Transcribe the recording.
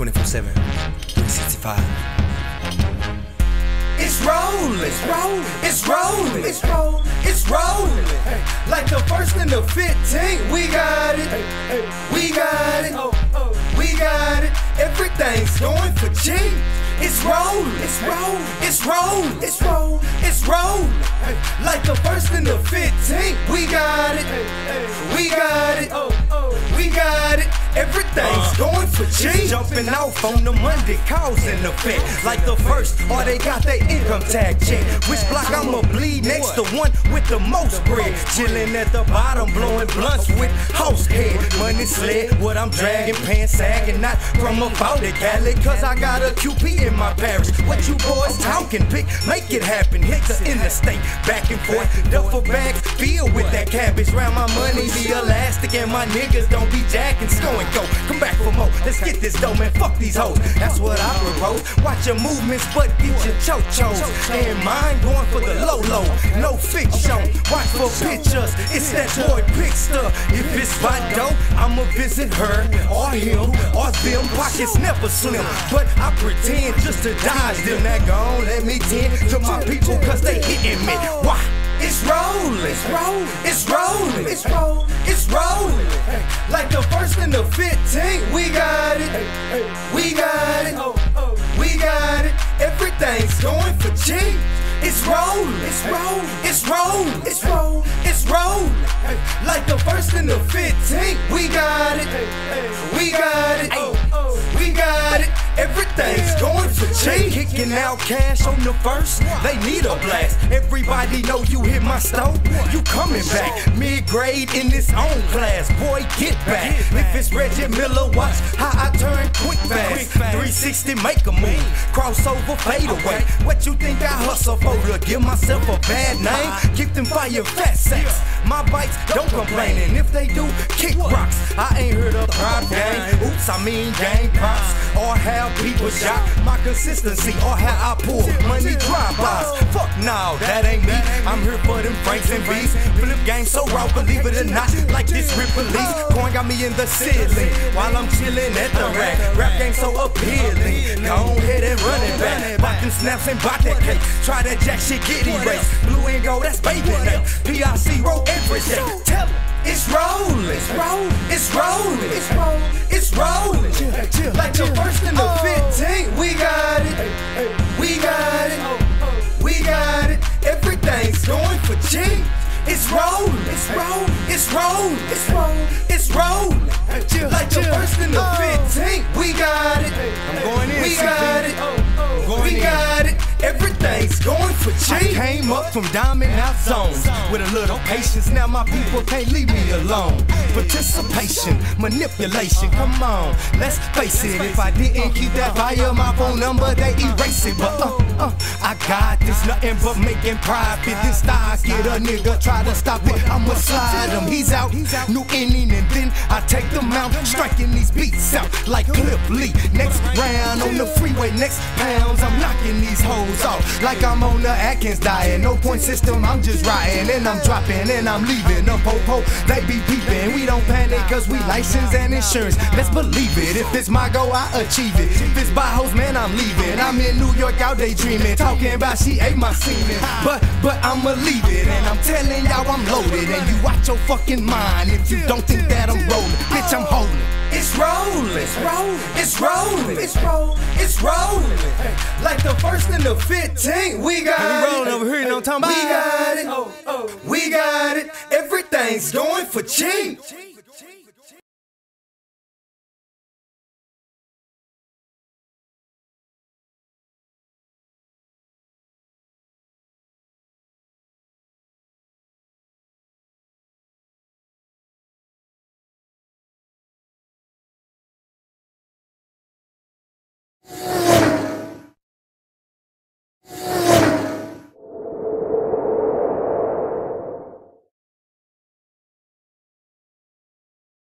24 7, 365. It's rolling, it's rolling, it's rolling, it's rolling, it's rolling. Like the first and the 15, we got it, we got it, oh, oh. we got it. Everything's going for G. It's rolling, it's rolling, it's rolling, it's rolling, it's rolling. Like the first and the 15, we got it, we got it, oh, oh, we got it. Everything's uh, going for G. Jumping off on the Monday, causing fit Like the first, or they got their income tag check. Which block I'ma bleed next to one with the most bread. Chilling at the bottom, blowing blunts with house head. Money sled, what I'm dragging, pants sagging, not from about the Cali. Cause I got a QP in my parish. What you boys talking, pick, make it happen. Hit the interstate, back and forth. Duffel bags filled with that cabbage. Round my money, the elastic, and my niggas don't be jacking. And go, come back for more. Let's get this dough, man. Fuck these hoes. That's what I propose. Watch your movements, but get your cho-chos. And mine going for the low low. No fiction. Watch for pictures. It's that boy stuff. If it's by dope, I'ma visit her or him or them. Pockets never slim, but I pretend just to dodge them. That gone, let me tend to my people, cause they hitting me. Why? It's rolling, it's rolling, it's rolling, it's rolling, it's rolling. Like the first and the 15, we got it, we got it, oh, oh. we got it. Everything's going for G. It's rolling, it's rolling, it's rolling, it's rolling, it's rolling. Like the first and the 15, we got it, we got it, we got oh. it. Everything's going for G. Kicking out cash on the first, they need a blast. Everybody know you hit my stove, you coming back. Mid grade in this own class, boy, get back. If it's Reggie Miller, watch how I turn quick fast. 360, make a move, crossover, fade away. What you think I hustle for? To give myself a bad name? Keep them fire fat sacks. My bikes don't complain, and if they do, kick rocks. I ain't heard of prop gang, oops, I mean gang props, or how people shot my consistency, or how I pull money drive-bys. Fuck no, that ain't me. I'm here for them Franks and B's. Flip game so raw, believe it or not, like this rip release. Got me in the ceiling while I'm chilling at the rack. Rap game so appealing. Go ahead and run it back. Bought them snaps and bought that cake. Try that jack shit, get erased. Blue and gold, that's baby name. PRC roll every day. Tell 'em. It's rolling, it's rolling, it's rolling, it's rolling, it's rolling. Like the first and the 15, we got it, we got it, we got it. Everything's going for G. It's rolling, it's rolling, it's rolling, it's rolling, it's rolling. Like the first and the 15, we got it, I'm going in, we got it, we got it. Everything's going for I G. came up from diamond out zones with a little patience. Now my people can't leave me alone. Participation, manipulation. Come on, let's face it. If I didn't keep that fire, my phone number they erase it. But uh, uh, I got this nothing but making profit. This stock get a nigga try to stop it. I'ma slide him. He's out, new inning, and then I take them out, striking these beats out like Cliff Lee. Next round on the freeway, next pounds, I'm knocking these hoes off like I'm on the Atkins diet. No point system, I'm just riding and I'm dropping and I'm leaving. The popo, they be peeping. We don't panic cause we license and insurance. Let's believe it. If it's my goal, I achieve it. If it's by hoes, man, I'm leaving. I'm in New York out daydreaming, talking about she ate my semen. But, but I'ma leave it and I'm telling y'all I'm loaded. And you watch your fucking mind if you don't think that I'm rolling. Bitch, I'm holding. It's rolling, it's rolling, it's rolling, it's rolling, it's rolling. Like the first and the 15, we got We it. rolling over here, you know what I'm talking about? We got it. Going for cheap.